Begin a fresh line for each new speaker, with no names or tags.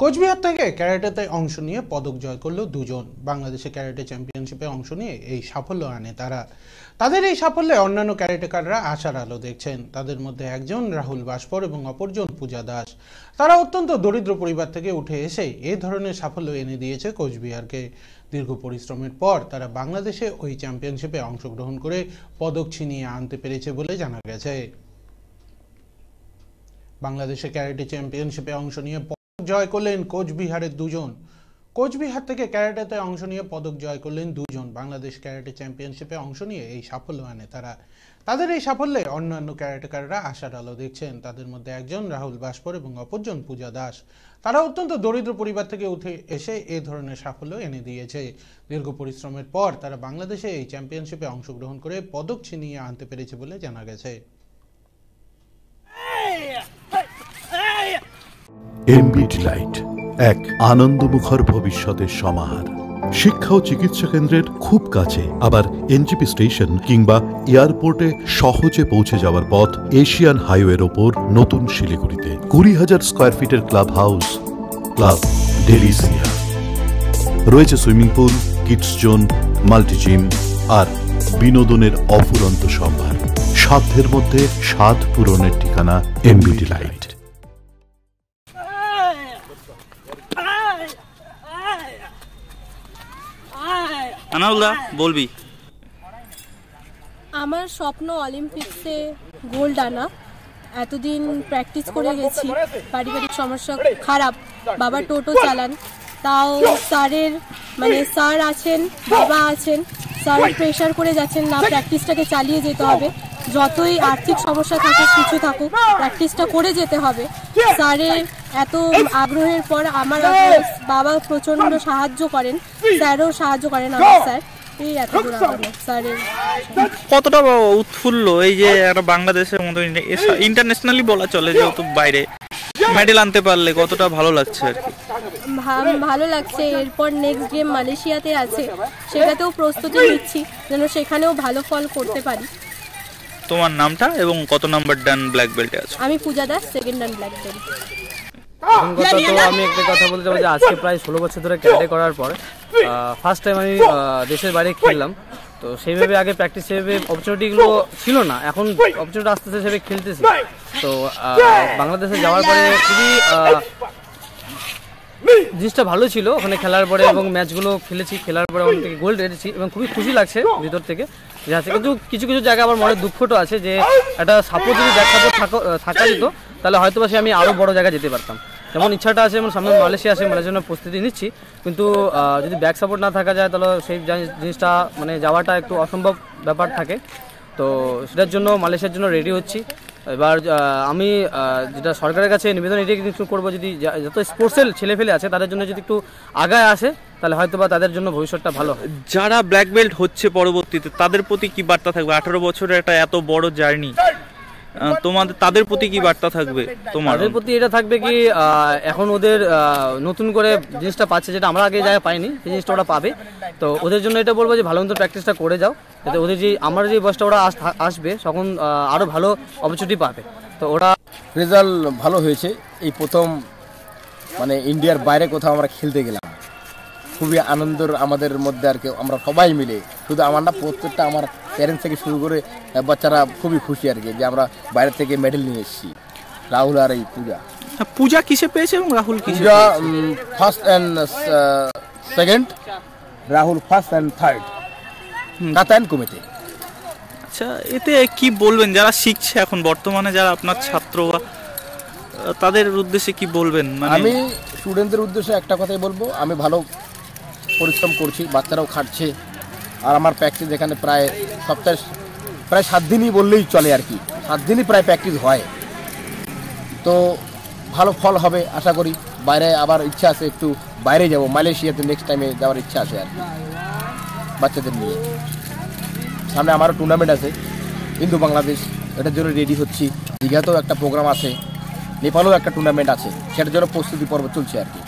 কোচবিহার থেকে ক্যারাটেতে অংশ নিয়ে পদক জয় করল দুজন। বাংলাদেশে ক্যারাটে চ্যাম্পিয়নশিপে অংশ নিয়ে এই সাফল্য আনে তারা। তাদের এই সাফল্যে অন্যান্য ক্যারাটেকাররা আশার আলো দেখছেন। তাদের মধ্যে একজন রাহুল বাস্পর এবং অপরজন পূজা দাস। তারা অত্যন্ত দরিদ্র পরিবার থেকে উঠে এসে এই ধরনের সাফল্য এনে দিয়েছে কোচবিহারকে। দীর্ঘ পরিশ্রমের পর তারা বাংলাদেশে ওই চ্যাম্পিয়নশিপে অংশগ্রহণ করে পদক ছিনিয়ে আনতে পেরেছে বলে জানা গেছে। বাংলাদেশে ক্যারাটে চ্যাম্পিয়নশিপে অংশ নিয়ে জয় করলেন কোচবিহারের দুজন। কোচবিহার থেকে ক্যারাটেতে অংশ নিয়ে পদক জয় করলেন দুজন। বাংলাদেশ ক্যারাটে চ্যাম্পিয়নশিপে অংশ নিয়ে এই সাফল্য আনে তারা। তাদের এই সাফল্যে অন্যান্য ক্যারাটেকাররা আশার আলো দেখছেন। তাদের মধ্যে একজন রাহুল বাস্পর এবং অপরজন পূজা দাস। তারা অত্যন্ত দরিদ্র পরিবার থেকে উঠে এসে এ ধরনের সাফল্য এনে দিয়েছে। দীর্ঘ পরিশ্রমের পর তারা বাংলাদেশে এই চ্যাম্পিয়নশিপে অংশগ্রহণ করে পদক ছিনিয়ে আনতে পেরেছে বলে জানা গেছে।
এমবিট লাইট এক আনন্দমুখর ভবিষ্যতের সমাহার। শিক্ষা ও চিকিৎসা কেন্দ্রের খুব কাছে, আবার এনজিপি স্টেশন কিংবা এয়ারপোর্টে সহজে পৌঁছে যাওয়ার পথ এশিয়ান হাইওয়ের ওপর নতুন শিলিগুড়িতে। কুড়ি হাজার স্কোয়ার ফিটের ক্লাব হাউস, ক্লাব ডেলিসিয়া রয়েছে swimming pool, kids zone, multi gym আর বিনোদনের অফুরন্ত সম্ভার। সাধ্যের মধ্যে স্বাদ পূরণের ঠিকানা এমবিটি লাইট
আনাউল্লাহ, বলবি।
আমার স্বপ্ন অলিম্পিক্সে গোল্ড আনা। এতদিন প্র্যাকটিস করে গেছি, পারিবারিক সমস্যা খারাপ, বাবা টোটো চালান। তাও স্যারের মানে স্যার আছেন, বাবা আছেন, স্যার প্রেশার করে যাচ্ছেন না প্র্যাকটিসটাকে চালিয়ে যেতে হবে। যতই আর্থিক সমস্যা থাকুক কিছু থাকুক প্র্যাকটিসটা করে যেতে হবে। স্যারের এত আগ্রহের পর আমার বাবা প্রচণ্ড সাহায্য করেন। স্যারও সাহায্য করেন আমার স্যার
কতটা উৎফুল্ল এই যে একটা বাংলাদেশের মতো ইন্টারন্যাশনালি বলা চলে যেহেতু বাইরে। মেডেল আনতে পারলে কতটা ভালো লাগছে আর কি?
ভালো লাগছে। এরপর নেক্সট গেম মালয়েশিয়াতে আছে। সেটাতেও প্রস্তুতি নিচ্ছি যেন সেখানেও ভালো ফল করতে পারি।
তোমার নামটা এবং কত নাম্বার ডান ব্ল্যাক বেল্টে আছে?
আমি Puja Das second hand black belt
প্রথম কথা তো আমি একটা কথা বলতে চাবো যে আজকে প্রায় ষোলো বছর ধরে ক্যারাটে করার পর ফার্স্ট টাইম আমি দেশের বাইরে খেললাম। তো সেইভাবে আগে প্র্যাকটিস সেভাবে অপরচুনিটিগুলো ছিল না। এখন অপরচুনিটি আস্তে আস্তে সেভাবে খেলতেছি। তো বাংলাদেশে যাওয়ার পরে খুবই জিনিসটা ভালো ছিল। ওখানে খেলার পরে এবং ম্যাচগুলো খেলেছি, খেলার পরে ওখান থেকে গোল্ড এনেছি এবং খুবই খুশি লাগছে ভিতর থেকে। যে আছে, কিন্তু কিছু কিছু জায়গায় আমার মনে দুঃখটা আছে যে একটা সাপোর্ট যদি সাপোর্ট থাকা যেত, তাহলে হয়তো সে আমি আরও বড় জায়গায় যেতে পারতাম। যেমন ইচ্ছাটা আছে, যেমন সামনে মালয়েশিয়া আছে, মালয়েশিয়ার জন্য প্রস্তুতি নিচ্ছি। কিন্তু যদি ব্যাক সাপোর্ট না থাকা যায়, তাহলে সেই জিনিসটা মানে যাওয়াটা একটু অসম্ভব ব্যাপার থাকে। তো সেটার জন্য মালয়েশিয়ার জন্য রেডি হচ্ছি। এবার আমি যেটা সরকারের কাছে নিবেদন এটাই কিছু করব যদি যত স্পোর্টসের ছেলেফেলে আছে, তাদের জন্য যদি একটু আগায় আসে, তাহলে হয়তো বা তাদের জন্য ভবিষ্যৎটা ভালো
যারা ব্ল্যাক বেল্ট হচ্ছে পরবর্তীতে, তাদের প্রতি কি বার্তা থাকবে? আঠারো বছরের একটা এত বড় জার্নি তোমাদের তাদের প্রতি কি বার্তা থাকবে? তোমার?
তাদের প্রতি এটা থাকবে কি এখন ওদের নতুন করে জিনিসটা পাচ্ছে যেটা আমরা আগে জায়গায় পাইনি সেই জিনিসটা ওরা পাবে। তো ওদের জন্য এটা বলব যে ভালো মতো প্র্যাকটিসটা করে যাও যাতে ওদের যে আমার যে বয়সটা ওরা আস- আসবে তখন আরও ভালো অপরচুনিটি পাবে। তো ওরা
রেজাল্ট ভালো হয়েছে। এই প্রথম মানে ইন্ডিয়ার বাইরে কোথাও আমরা খেলতে গেলাম। খুবই আনন্দের আমাদের মধ্যে আর কি আমরা সবাই মিলে। শুধু আমার না প্রত্যেকটা আমার প্যারেন্টস থেকে শুরু করে বাচ্চারা খুবই খুশি আর কি যে আমরা বাইরে থেকে মেডেল নিয়ে এসেছি। রাহুল আর এই পূজা।
পূজা কিসে পেয়েছে এবং রাহুল কিসে
Puja first and second Rahul first and third kata and kumite.
আচ্ছা এতে কি বলবেন? যারা শিখছে এখন বর্তমানে যারা আপনার ছাত্র বা তাদের উদ্দেশ্যে কি বলবেন? মানে
আমি স্টুডেন্টদের উদ্দেশ্যে একটা কথাই বলব আমি ভালো পরিশ্রম করছি বাচ্চারাও খাটছে। আর আমার প্র্যাকটিস এখানে প্রায় সপ্তাহে প্রায় সাত দিনই বললেই চলে আর কি। সাত দিনই প্রায় প্র্যাকটিস হয়। তো ভালো ফল হবে আশা করি। বাইরে আবার ইচ্ছা আছে একটু বাইরে যাব। মালয়েশিয়াতে নেক্সট টাইমে যাওয়ার ইচ্ছা আছে আর বাচ্চাদের নিয়ে। সামনে আমারও টুর্নামেন্ট আছে। হিন্দু বাংলাদেশ। এটার জন্য রেডি হচ্ছি। দীঘাতেও একটা প্রোগ্রাম আছে। নেপালেও একটা টুর্নামেন্ট আছে। সেটার জন্য প্রস্তুতি পর্ব চলছে আর কি।